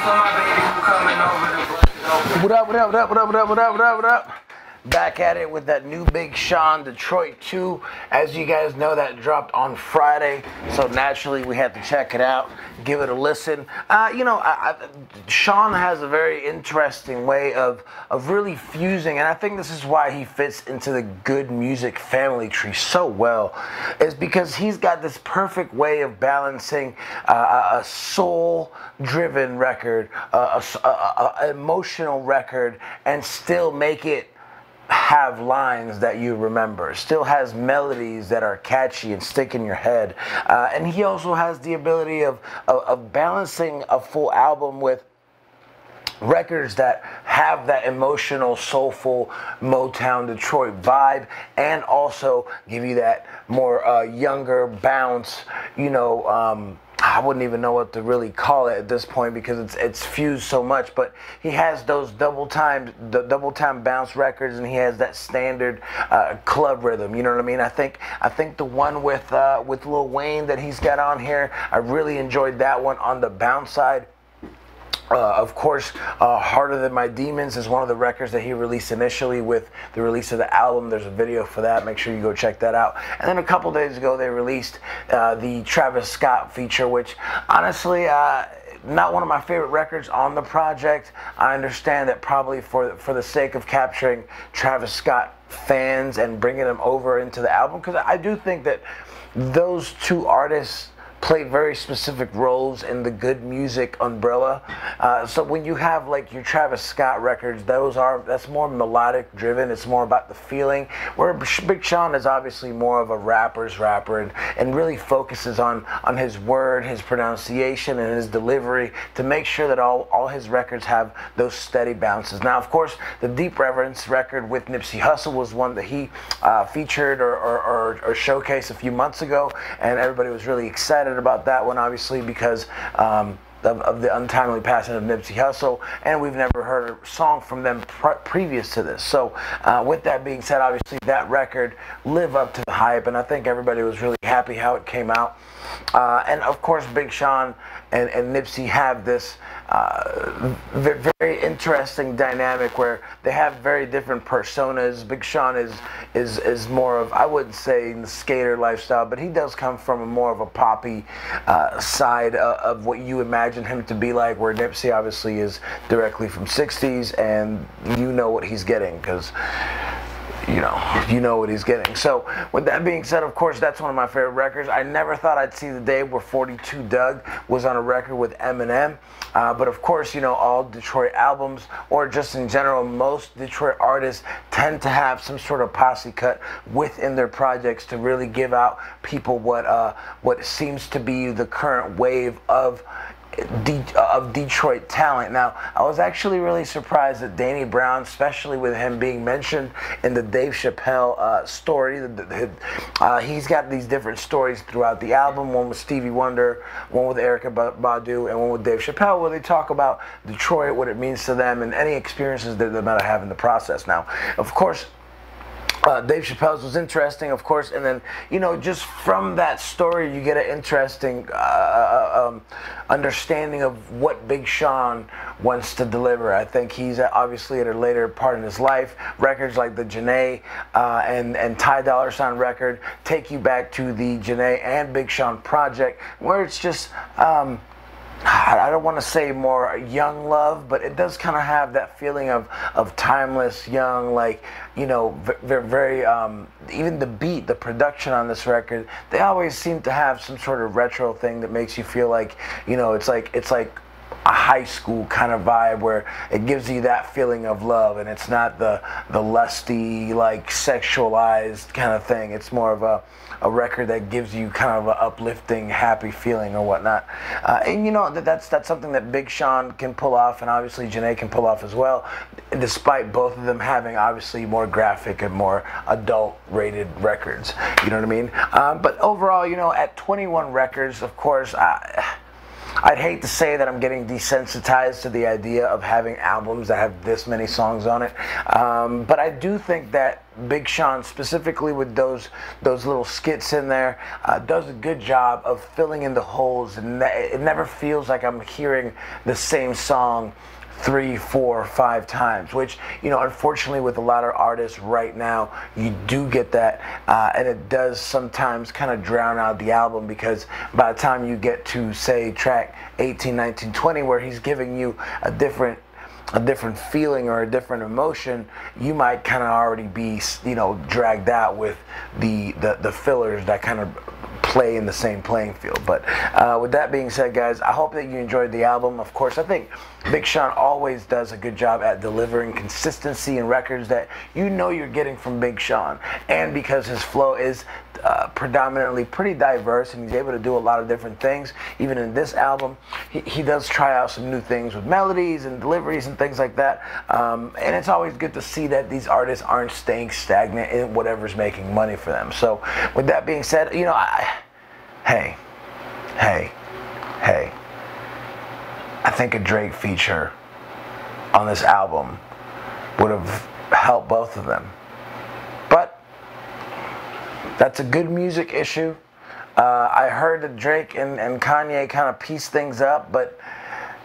What up, what up, what up, what up, what up, what up, what up? Back at it with that new Big Sean Detroit 2. As you guys know, that dropped on Friday, so naturally we had to check it out, give it a listen. Uh, you know, I, I, Sean has a very interesting way of of really fusing, and I think this is why he fits into the good music family tree so well, is because he's got this perfect way of balancing uh, a soul-driven record, uh, a, a, a, emotional record, and still make it have lines that you remember, still has melodies that are catchy and stick in your head. Uh, and he also has the ability of, of, of balancing a full album with records that have that emotional, soulful Motown Detroit vibe and also give you that more uh, younger bounce, you know. Um, I wouldn't even know what to really call it at this point because it's it's fused so much. But he has those double time the double time bounce records, and he has that standard uh, club rhythm. You know what I mean? I think I think the one with uh, with Lil Wayne that he's got on here, I really enjoyed that one on the bounce side. Uh, of course, uh, Harder Than My Demons is one of the records that he released initially with the release of the album. There's a video for that. Make sure you go check that out. And then a couple days ago, they released uh, the Travis Scott feature, which honestly, uh, not one of my favorite records on the project. I understand that probably for for the sake of capturing Travis Scott fans and bringing them over into the album, because I do think that those two artists play very specific roles in the good music umbrella. Uh, so when you have like your Travis Scott records, those are that's more melodic driven. It's more about the feeling. Where Big Sean is obviously more of a rapper's rapper and, and really focuses on on his word, his pronunciation, and his delivery to make sure that all all his records have those steady bounces. Now, of course, the Deep Reverence record with Nipsey Hussle was one that he uh, featured or, or, or, or showcased a few months ago, and everybody was really excited about that one, obviously, because. Um, of, of, the untimely passing of Nipsey Hussle, and we've never heard a song from them pr- previous to this. So, uh, with that being said, obviously that record live up to the hype, and I think everybody was really happy how it came out. Uh, and of course, Big Sean and, and Nipsey have this uh, very interesting dynamic where they have very different personas. Big Sean is is is more of I wouldn't say the skater lifestyle, but he does come from a more of a poppy uh, side of, of what you imagine him to be like. Where Nipsey obviously is directly from '60s, and you know what he's getting because you know, you know what he's getting. So, with that being said, of course, that's one of my favorite records. I never thought I'd see the day where 42 Dugg was on a record with Eminem. Uh, but of course, you know, all Detroit albums, or just in general, most Detroit artists tend to have some sort of posse cut within their projects to really give out people what uh, what seems to be the current wave of De- of Detroit talent. Now, I was actually really surprised that Danny Brown, especially with him being mentioned in the Dave Chappelle uh, story, uh, he's got these different stories throughout the album. One with Stevie Wonder, one with Erykah Badu, and one with Dave Chappelle, where they talk about Detroit, what it means to them, and any experiences that they might have in the process. Now, of course. Uh, Dave Chappelle's was interesting, of course, and then you know just from that story you get an interesting uh, uh, um, understanding of what Big Sean wants to deliver. I think he's obviously at a later part in his life. Records like the Jhené uh, and and Ty Dolla Sign record take you back to the Jhené and Big Sean project, where it's just. Um, I don't want to say more young love, but it does kind of have that feeling of, of timeless, young, like, you know, very, very um, even the beat, the production on this record, they always seem to have some sort of retro thing that makes you feel like, you know, it's like, it's like, a high school kind of vibe where it gives you that feeling of love and it's not the the lusty like sexualized kind of thing. It's more of a, a record that gives you kind of an uplifting happy feeling or whatnot. Uh, and you know that that's that's something that Big Sean can pull off and obviously Jhené can pull off as well despite both of them having obviously more graphic and more adult rated records. You know what I mean? Um, but overall you know at 21 records of course I I'd hate to say that I'm getting desensitized to the idea of having albums that have this many songs on it, um, but I do think that Big Sean, specifically with those those little skits in there, uh, does a good job of filling in the holes, and it never feels like I'm hearing the same song three, four, five times, which, you know, unfortunately with a lot of artists right now, you do get that. Uh, and it does sometimes kind of drown out the album because by the time you get to, say, track 18, 19, 20, where he's giving you a different a different feeling or a different emotion, you might kind of already be, you know, dragged out with the, the, the fillers that kind of play in the same playing field. But uh, with that being said, guys, I hope that you enjoyed the album. Of course, I think Big Sean always does a good job at delivering consistency and records that you know you're getting from Big Sean. And because his flow is uh, predominantly pretty diverse and he's able to do a lot of different things, even in this album, he, he does try out some new things with melodies and deliveries and things like that. Um, and it's always good to see that these artists aren't staying stagnant in whatever's making money for them. So, with that being said, you know, I hey, hey, hey, I think a Drake feature on this album would have helped both of them. But that's a good music issue. Uh, I heard that Drake and, and Kanye kind of piece things up, but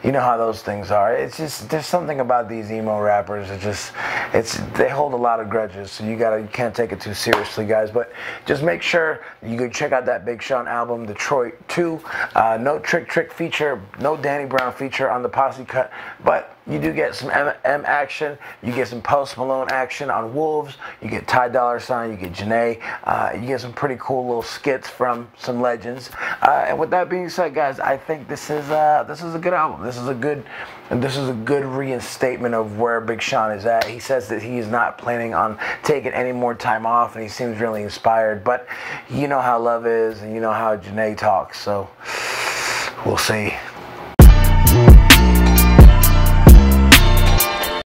you know how those things are. It's just there's something about these emo rappers. It just it's they hold a lot of grudges, so you gotta you can't take it too seriously, guys. But just make sure you go check out that Big Sean album, Detroit 2. Uh, no Trick Trick feature, no Danny Brown feature on the posse cut, but you do get some Em, action. You get some Post Malone action on Wolves. You get Ty Dolla Sign. You get Jhené. Uh, you get some pretty cool little skits from some legends. Uh, and with that being said, guys, I think this is uh, this is a good album. This is a good and this is a good reinstatement of where Big Sean is at. He says that he is not planning on taking any more time off, and he seems really inspired. But you know how love is, and you know how Jhené talks. So we'll see.